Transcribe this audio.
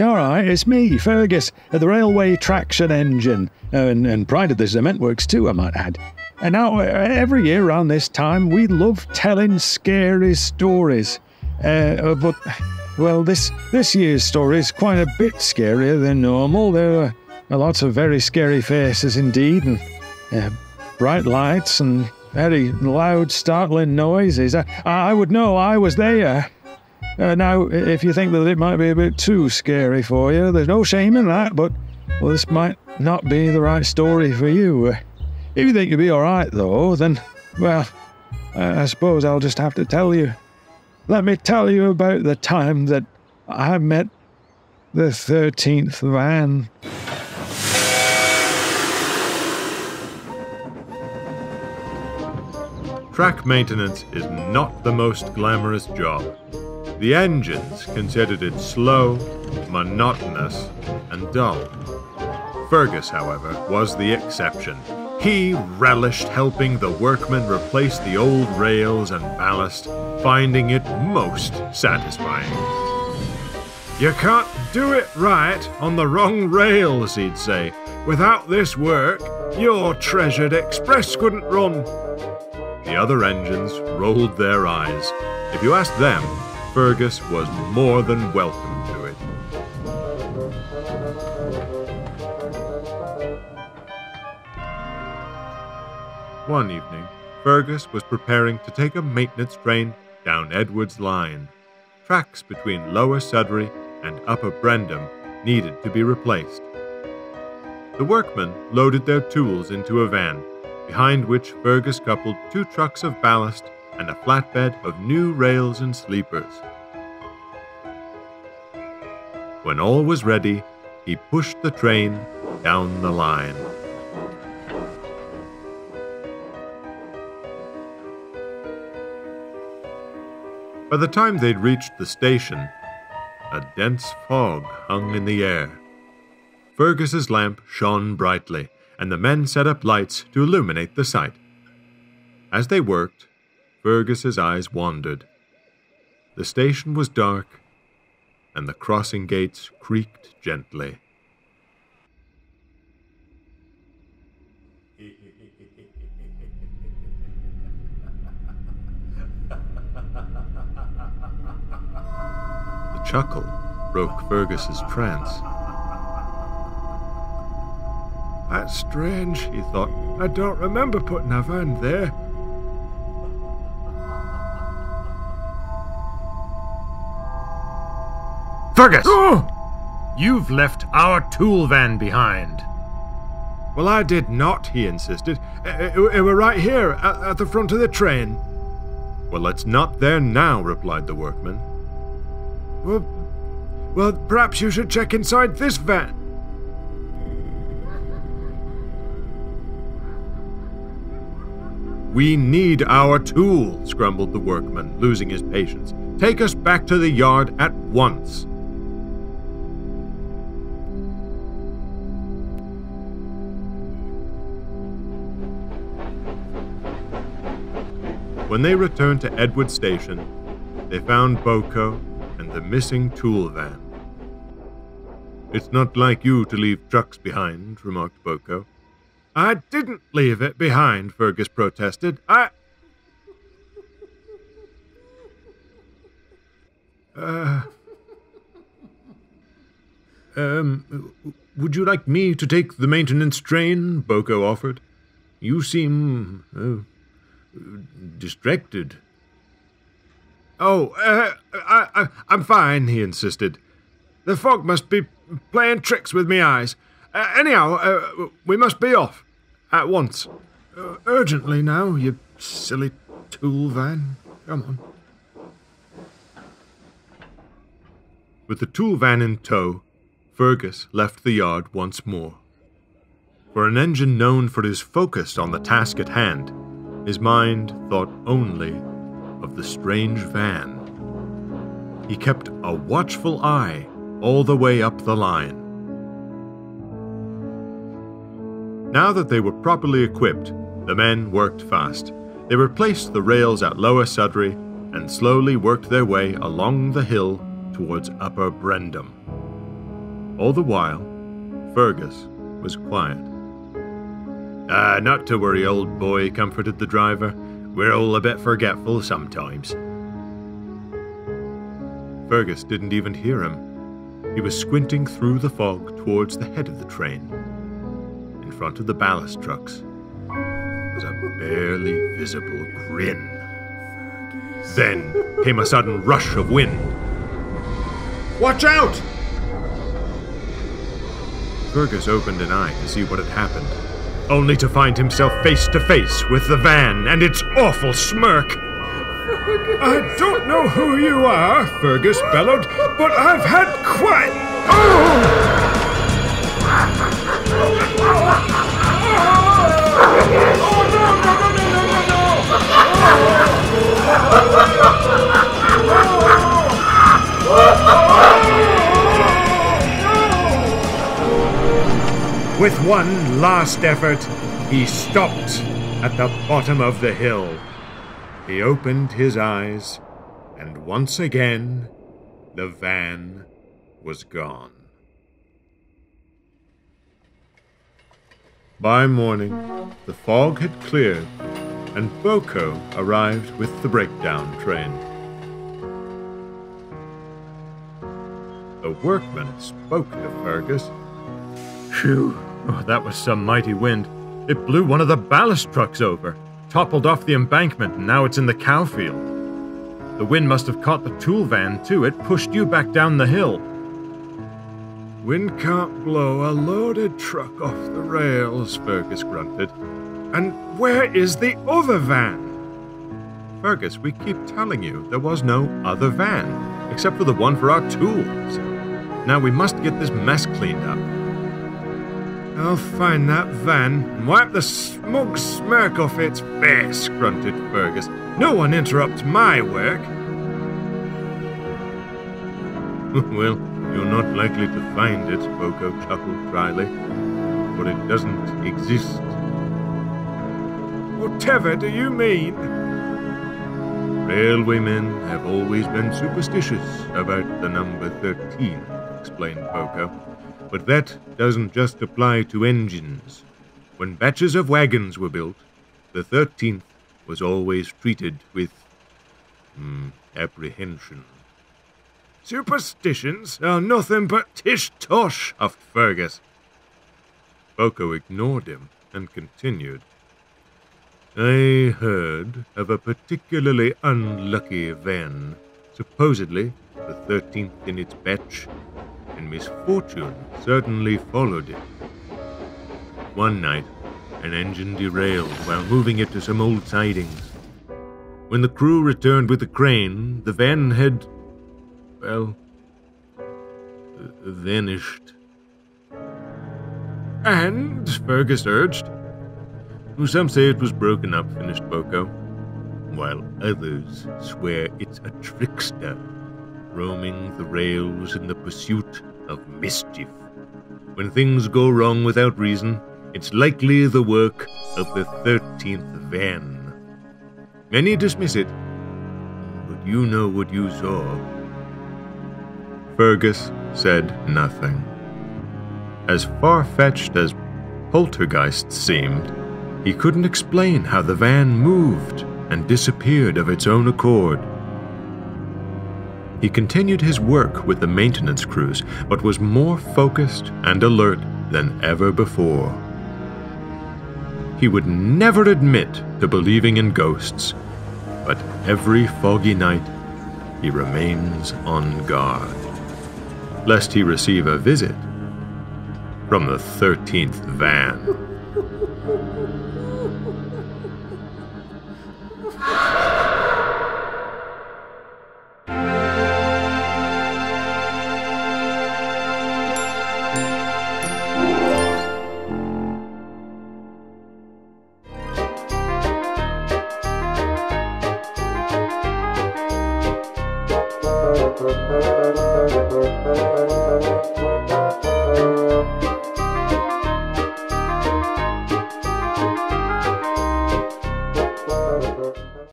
All right, it's me, Fergus, the railway traction engine, and, and pride of the cement works too, I might add. And now, uh, every year around this time, we love telling scary stories. Uh, but, well, this this year's story is quite a bit scarier than normal. There are lots of very scary faces indeed, and uh, bright lights and very loud, startling noises. I, I would know I was there. Uh, now, if you think that it might be a bit too scary for you, there's no shame in that, but well, this might not be the right story for you. If you think you'll be alright, though, then, well, I suppose I'll just have to tell you. Let me tell you about the time that I met the 13th van. Track maintenance is not the most glamorous job. The engines considered it slow, monotonous, and dull. Fergus, however, was the exception. He relished helping the workmen replace the old rails and ballast, finding it most satisfying. You can't do it right on the wrong rails, he'd say. Without this work, your treasured express couldn't run. The other engines rolled their eyes. If you asked them, Fergus was more than welcome to it. One evening, Fergus was preparing to take a maintenance train down Edwards Line. Tracks between Lower Sudbury and Upper Brendam needed to be replaced. The workmen loaded their tools into a van, behind which Fergus coupled two trucks of ballast and a flatbed of new rails and sleepers. When all was ready, he pushed the train down the line. By the time they'd reached the station, a dense fog hung in the air. Fergus's lamp shone brightly, and the men set up lights to illuminate the sight. As they worked, Fergus's eyes wandered. The station was dark, and the crossing gates creaked gently. The chuckle broke Fergus's trance. That's strange, he thought. I don't remember putting a van there. Fergus! Oh! You've left our tool van behind. Well, I did not, he insisted. It, it, it were right here, at, at the front of the train. Well, it's not there now, replied the workman. Well, well, perhaps you should check inside this van. We need our tools, grumbled the workman, losing his patience. Take us back to the yard at once. When they returned to Edward Station, they found Boco and the missing tool van. It's not like you to leave trucks behind, remarked Boco. I didn't leave it behind, Fergus protested. I. Uh. Um, would you like me to take the maintenance train? Boco offered. You seem uh, distracted. Oh, uh, I, I, I'm fine, he insisted. The fog must be playing tricks with me eyes. Uh, anyhow, uh, we must be off. At once. Uh, urgently now, you silly tool van. Come on. With the tool van in tow, Fergus left the yard once more. For an engine known for his focus on the task at hand, his mind thought only of the strange van. He kept a watchful eye all the way up the line. Now that they were properly equipped, the men worked fast. They replaced the rails at Lower Sudbury and slowly worked their way along the hill towards Upper Brendam. All the while, Fergus was quiet. Ah, not to worry, old boy, comforted the driver. We're all a bit forgetful sometimes. Fergus didn't even hear him. He was squinting through the fog towards the head of the train. In front of the ballast trucks was a barely visible grin. Then came a sudden rush of wind. Watch out! Fergus opened an eye to see what had happened, only to find himself face to face with the van and its awful smirk. I don't know who you are, Fergus bellowed, but I've had quite. With one last effort, he stopped at the bottom of the hill. He opened his eyes, and once again, the van was gone. By morning, the fog had cleared, and Boco arrived with the breakdown train. The workman spoke to Fergus. Phew, oh, that was some mighty wind. It blew one of the ballast trucks over, toppled off the embankment, and now it's in the cow field. The wind must have caught the tool van, too. It pushed you back down the hill. Wind can't blow a loaded truck off the rails, Fergus grunted. And where is the other van? Fergus, we keep telling you there was no other van, except for the one for our tools. Now we must get this mess cleaned up. I'll find that van and wipe the smug smirk off its face, grunted Fergus. No one interrupts my work. well, you're not likely to find it, Boco chuckled dryly, but it doesn't exist. Whatever do you mean? Railwaymen have always been superstitious about the number 13, explained Boco. But that doesn't just apply to engines. When batches of wagons were built, the 13th was always treated with mm, apprehension. Superstitions are nothing but tish tosh, huffed Fergus. Boco ignored him and continued. I heard of a particularly unlucky van, supposedly the 13th in its batch, and misfortune certainly followed it. One night, an engine derailed while moving it to some old sidings. When the crew returned with the crane, the van had, well, vanished. And, Fergus urged, some say it was broken up, finished Boco, while others swear it's a trickster roaming the rails in the pursuit of mischief. When things go wrong without reason, it's likely the work of the 13th van. Many dismiss it, but you know what you saw. Fergus said nothing. As far fetched as poltergeists seemed, he couldn't explain how the van moved and disappeared of its own accord. He continued his work with the maintenance crews, but was more focused and alert than ever before. He would never admit to believing in ghosts, but every foggy night he remains on guard, lest he receive a visit from the 13th van.